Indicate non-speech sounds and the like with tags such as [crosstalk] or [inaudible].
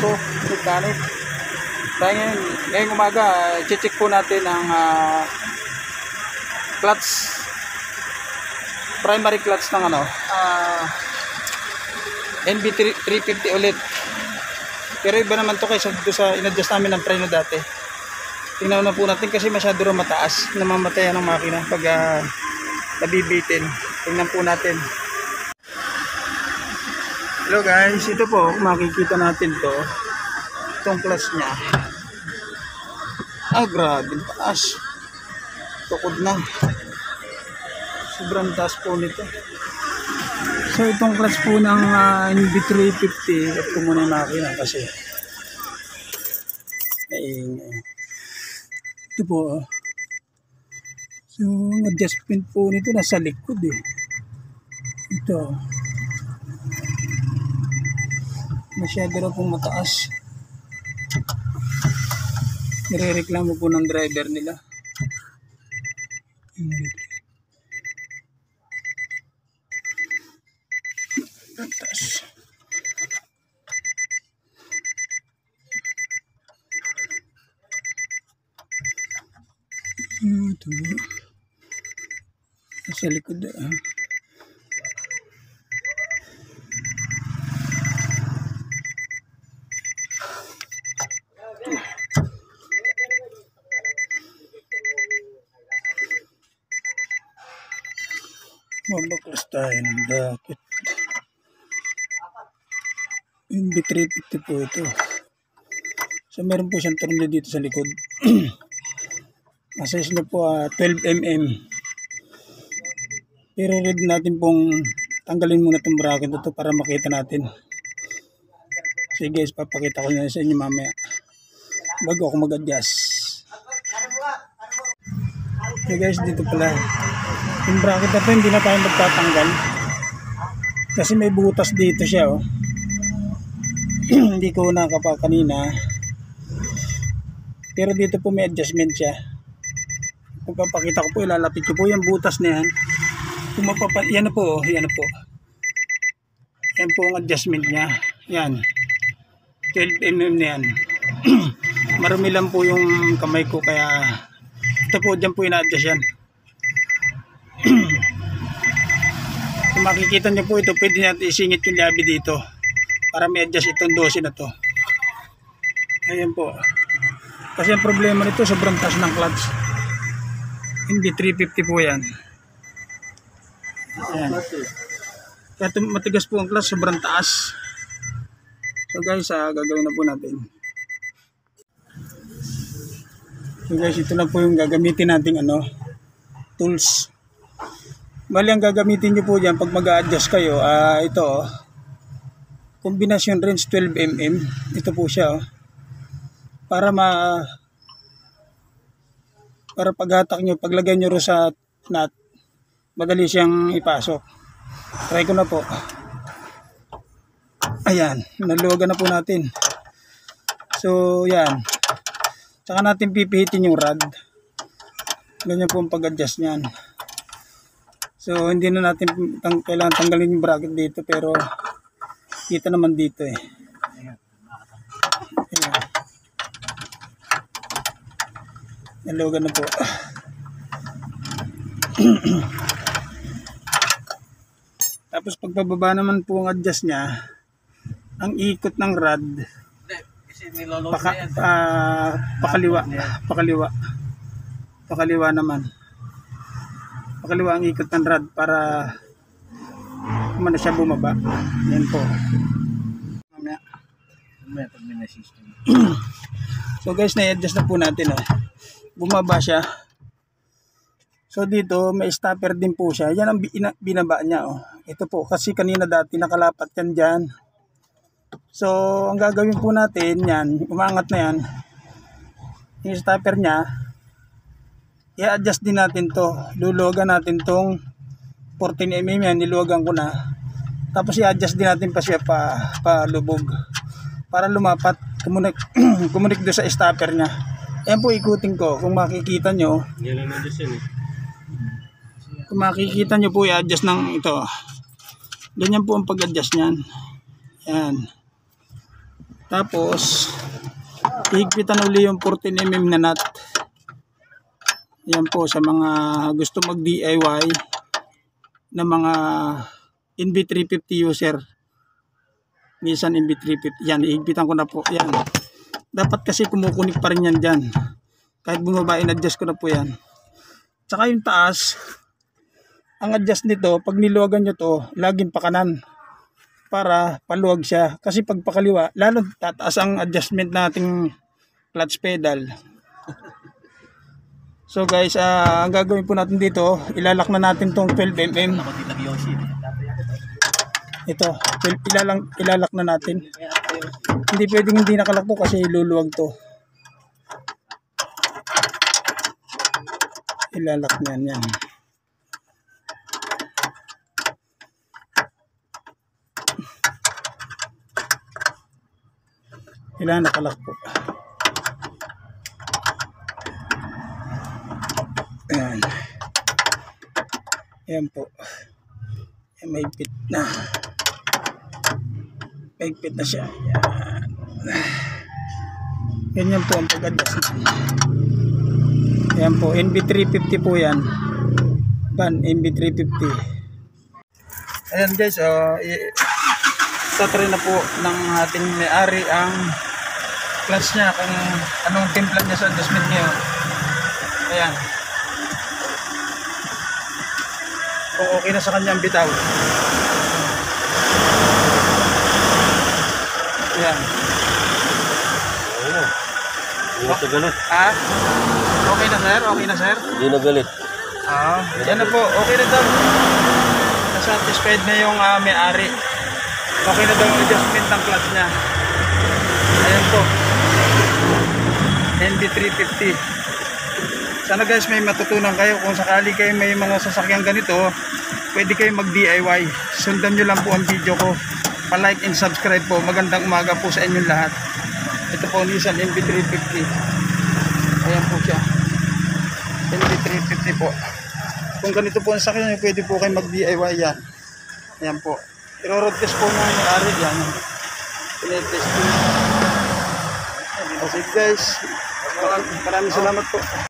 ko, mechanic. Kaya ngayon, ngayong umaga, check po natin ang ah, clutch. Primary clutch ng ano? Ah NB350 ulit. Pero iba naman to kaysa dito sa inadjust namin ng preno dati. Tingnan na po natin kasi masyado rin mataas. Namamatayan ng makina pag ah, nabibitin. Tingnan po natin hello guys. Ito po makikita natin to. Itong clutch nya ah grabe. Taas. Tukod na. Sobrang taas po nito. So itong clutch po ng uh, NB350 at ko muna yung makina kasi naingay ito po oh. so adjustment po nito nasa likod eh. Ito masyado na pong mataas nirereklamo po ng driver nila Taas. Hmm, ito. Sa likod ah. Ng bracket. Yung B350 po ito. So meron po siyang tornilyo dito sa likod. [clears throat] Assess na po ah, 12 mm. Pero read natin pong tanggalin muna itong bracket ito para makita natin. Sige guys, papakita ko na sa inyo mamaya. Bago ako mag-adjust. Okay guys, dito pala. Yung bracket na to, hindi na tayo magtatanggal. Kasi may butas dito siya oh. [clears throat] hindi ko nakapa kanina. Pero dito po may adjustment siya. Kung papakita ko po ilalapit ko po yung butas na yan. Kung yan na po oh, yan na po. Yan po ang adjustment niya. Yan. 12 mm na yan. [clears throat] Marumi lang po yung kamay ko kaya ito po dyan po ina-adjust yan [clears throat] kung makikita nyo po ito pwede natin isingit yung labi dito para may adjust itong 12 na to. Ayan po. Kasi ang problema nito sobrang taas ng clutch hindi 350 po yan. Ayan. Kaya matigas po ang clutch sobrang taas. So guys ah, gagawin na po natin. So guys ito na po yung gagamitin nating ano tools bali ang gagamitin nyo po dyan pag mag-a-adjust kayo ah ito oh. Kombinasyon range 12 mm ito po siya oh. para ma para paghatak nyo paglagay nyo ro sa nut madali siyang ipasok. Try ko na po. Ayan naluwagan na po natin. So yan. Saka natin pipihitin yung rod. Ganyan po ang pag-adjust nyan so hindi na natin tang kailangan tanggalin yung bracket dito pero kita naman dito eh. Ayan. Nalugan na po. [clears throat] Tapos pagpababa naman po ang adjust niya, ang ikot ng rod, paka, ah, pakaliwa, pakaliwa, pakaliwa naman. Pakaliwa ang ikot ng rod para kumana siya bumaba. Yan po. Mamaya. May pag may system. [clears throat] So guys, na-adjust na po natin. Oh. Bumaba siya. So dito, may stopper din po siya. Yan ang bi- ina- binaba niya. Oh. Ito po, kasi kanina dati nakalapat yan dyan. So, ang gagawin po natin, yan, umangat na yan. Yung stopper niya, i-adjust din natin to. Luluwagan natin tong 14mm yan, niluwagan ko na. Tapos i-adjust din natin pa siya pa, pa lubog. Para lumapat, kumunik, [clears throat] kumunik doon sa stopper niya. Ayan po ikutin ko. Kung makikita nyo, Yan ang nandun siya eh. kung makikita nyo po i-adjust ng ito. Ganyan po ang pag-adjust niyan. Yan. Tapos, higpitan uli yung 14mm na nut. Yan po sa mga gusto mag DIY na mga NB350 user. Nissan NB350. Yan, higpitan ko na po. Yan. Dapat kasi kumukunik pa rin yan dyan. Kahit bumaba, in-adjust ko na po yan. Tsaka yung taas, ang adjust nito, pag niluwagan nyo to, laging pakanan para paluwag siya. Kasi pag pakaliwa, lalo tataas ang adjustment nating clutch pedal. So guys, ah, ang gagawin po natin dito, ilalak na natin tong 12mm. Ako tita Yoshi. Ito, 12 ilalang, ilalak na natin. Hindi pwedeng hindi nakalak to kasi luluwag to. Ilalak niyan yan. Kailangan nakalak po. Ayan. Ayan po. Ayan, may pit na. May pit na siya. Ayan. Ganyan po ang pag-adjust. Ayan po, NB350 po yan. Ban, NB350. Ayan guys, uh, tatry na po ng ating may-ari ang clutch niya kung anong timpla niya sa adjustment niya. Ayan. Kung okay na sa kanya ang bitaw. Ayan. Ano? Hindi na galit. Ah? Okay na sir? Okay na sir? Hindi na galit. Ah, yan na po. Okay na daw. Nasatisfied na yung ah, may-ari. Okay na daw ang adjustment ng clutch niya. Ayan po. NB350. Sana guys may matutunan kayo kung sakali kayo may mga sasakyang ganito, pwede kayo mag-DIY. Sundan nyo lang po ang video ko. Pa-like and subscribe po. Magandang umaga po sa inyong lahat. Ito po Nissan NB350. Ayan po siya. NB350 po. Kung ganito po ang sakyan, pwede po kayo mag-DIY yan. Ayan po. Iro-road test po na yung ari yan. Pinetest po. Kasi guys, maraming salamat po.